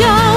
ya